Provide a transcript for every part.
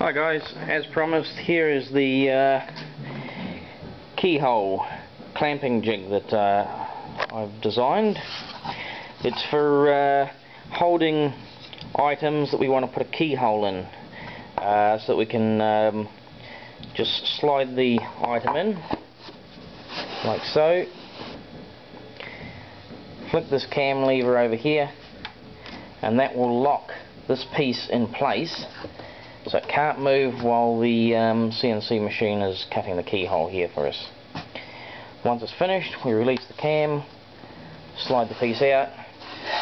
Hi guys, as promised here is the uh, keyhole clamping jig that uh, I've designed. It's for uh, holding items that we want to put a keyhole in uh, so that we can um, just slide the item in like so. Flip this cam lever over here and that will lock this piece in place so it can't move while the um, CNC machine is cutting the keyhole here for us. Once it's finished, we release the cam, slide the piece out,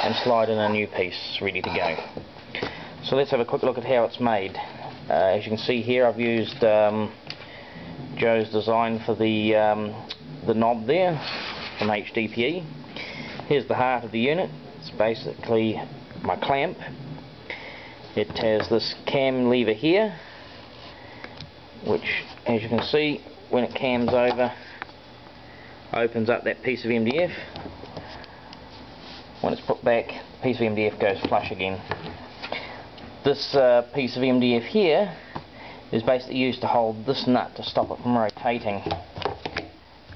and slide in a new piece ready to go. So let's have a quick look at how it's made. Uh, as you can see here, I've used um, Joe's design for the um, the knob there from HDPE. Here's the heart of the unit. It's basically my clamp it has this cam lever here which as you can see when it cams over opens up that piece of MDF when it's put back the piece of MDF goes flush again. This uh, piece of MDF here is basically used to hold this nut to stop it from rotating.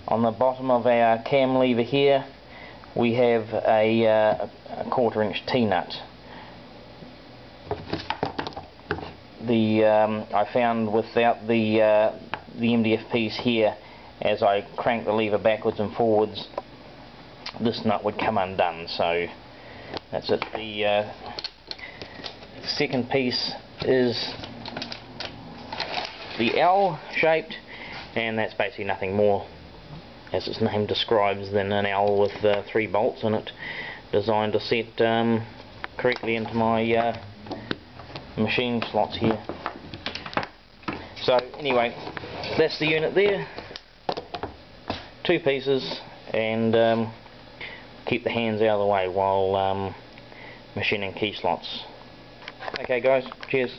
On the bottom of our cam lever here we have a, uh, a quarter inch T-nut the um, I found without the uh, the MDF piece here as I crank the lever backwards and forwards this nut would come undone. So that's it. The uh, second piece is the L shaped and that's basically nothing more as its name describes than an L with uh, three bolts in it designed to set um, correctly into my uh, machine slots here. So anyway, that's the unit there. Two pieces and um, keep the hands out of the way while um, machining key slots. Okay guys, cheers.